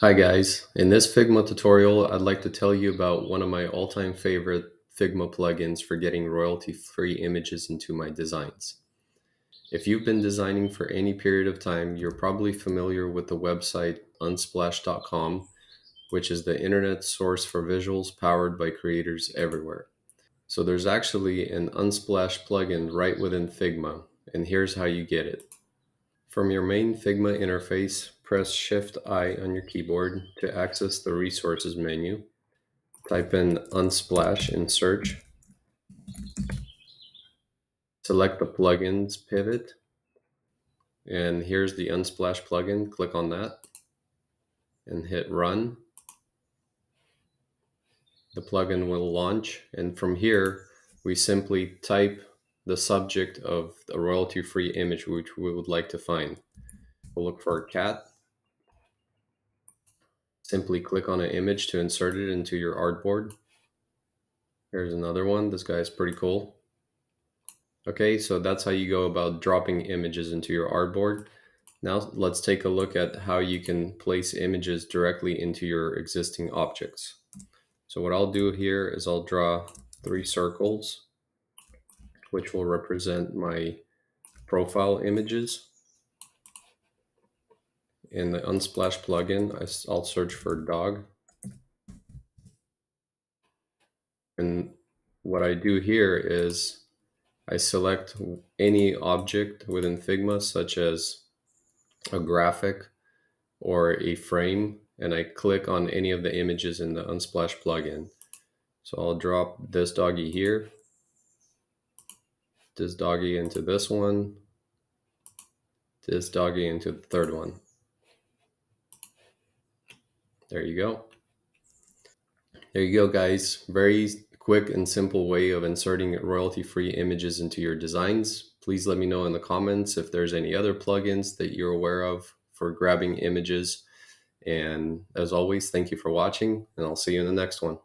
Hi guys, in this Figma tutorial I'd like to tell you about one of my all-time favorite Figma plugins for getting royalty-free images into my designs. If you've been designing for any period of time, you're probably familiar with the website unsplash.com, which is the internet source for visuals powered by creators everywhere. So there's actually an Unsplash plugin right within Figma, and here's how you get it. From your main Figma interface, press Shift I on your keyboard to access the resources menu. Type in Unsplash in search. Select the plugins pivot. And here's the Unsplash plugin. Click on that and hit run. The plugin will launch. And from here, we simply type the subject of the royalty free image which we would like to find. We'll look for a cat. Simply click on an image to insert it into your artboard. Here's another one. This guy is pretty cool. Okay, so that's how you go about dropping images into your artboard. Now let's take a look at how you can place images directly into your existing objects. So what I'll do here is I'll draw three circles which will represent my profile images. In the Unsplash plugin, I'll search for dog. And what I do here is I select any object within Figma, such as a graphic or a frame, and I click on any of the images in the Unsplash plugin. So I'll drop this doggy here this doggy into this one, this doggy into the third one. There you go. There you go, guys. Very quick and simple way of inserting royalty-free images into your designs. Please let me know in the comments if there's any other plugins that you're aware of for grabbing images. And as always, thank you for watching, and I'll see you in the next one.